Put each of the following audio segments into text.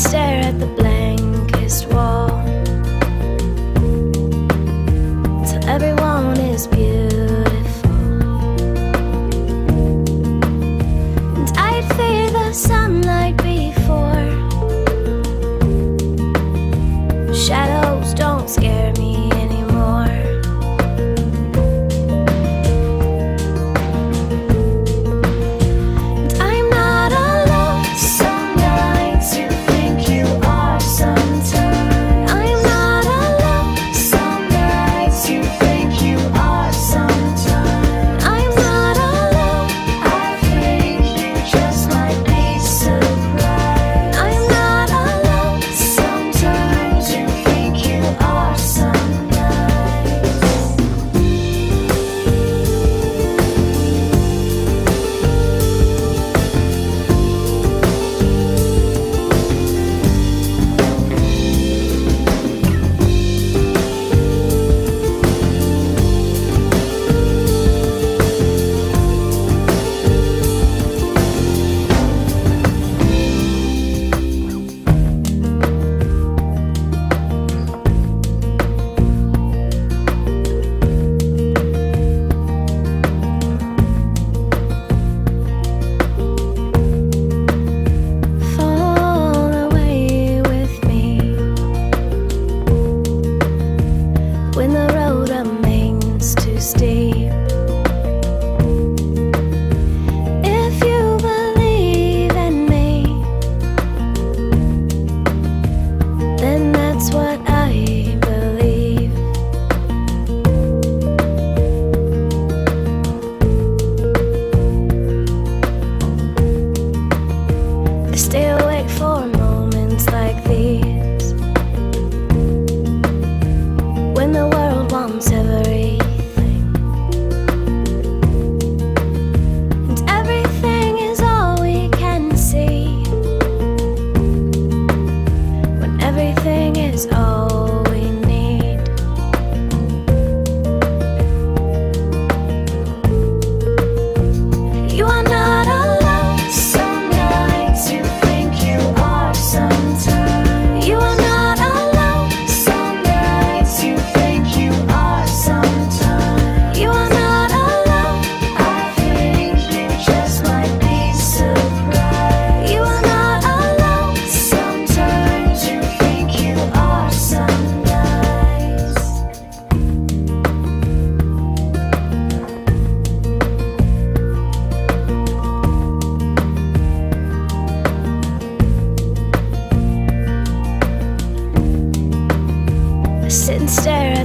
stare at the blankest wall till everyone is beautiful. And I fear the sunlight before shadow. years old.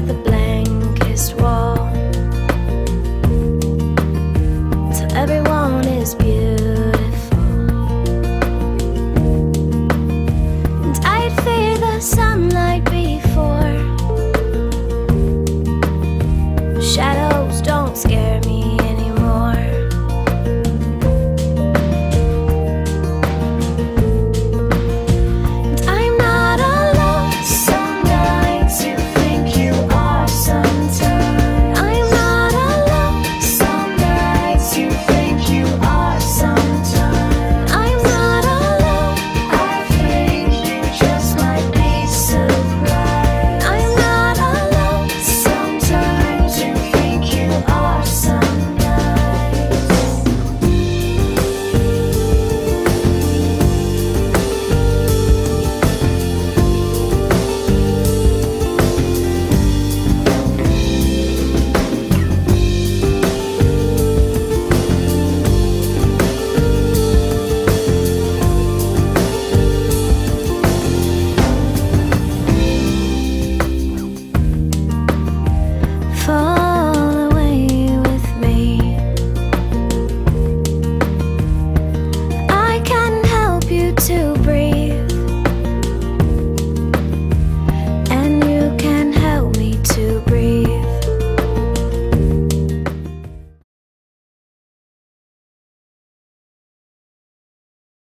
the blankest wall.